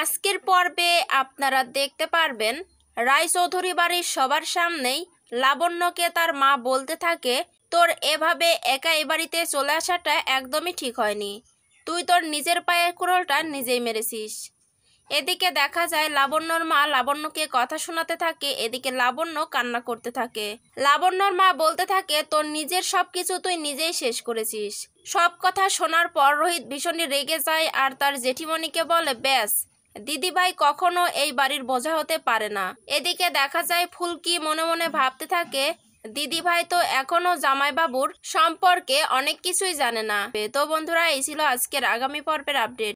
আজকের পর্বে আপনারা দেখতে পারবেন রায়চৌধুরী বাড়ির সবার সামনেই লাবণ্যকে তার মা বলতে থাকে, তোর এভাবে একা এ বাড়িতে চলে আসাটা একদমই ঠিক হয়নি। তুই তোর নিজের পায়ের কুড়োলটা নিজেই মেরেছিস। এদিকে দেখা যায় লাবণ্যর মা লাবণ্যকে কথা শোনাতে থাকে, এদিকে লাবণ্য কান্না করতে থাকে। লাবণ্যর মা বলতে থাকে, তোর নিজের সব কিছু তুই নিজেই শেষ করেছিস। সব কথা শোনার পর রোহিত ভীষণই রেগে যায় আর তার জেঠিমণিকে বলে, ব্যাস দিদিভাই কখনো এই বাড়ির বোঝা হতে পারে না। এদিকে দেখা যায় ফুলকি মনে মনে ভাবতে থাকে, দিদিভাই তো এখনও জামাইবাবুর সম্পর্কে অনেক কিছুই জানে না। তো বন্ধুরা, এই ছিল আজকের আগামী পর্বের আপডেট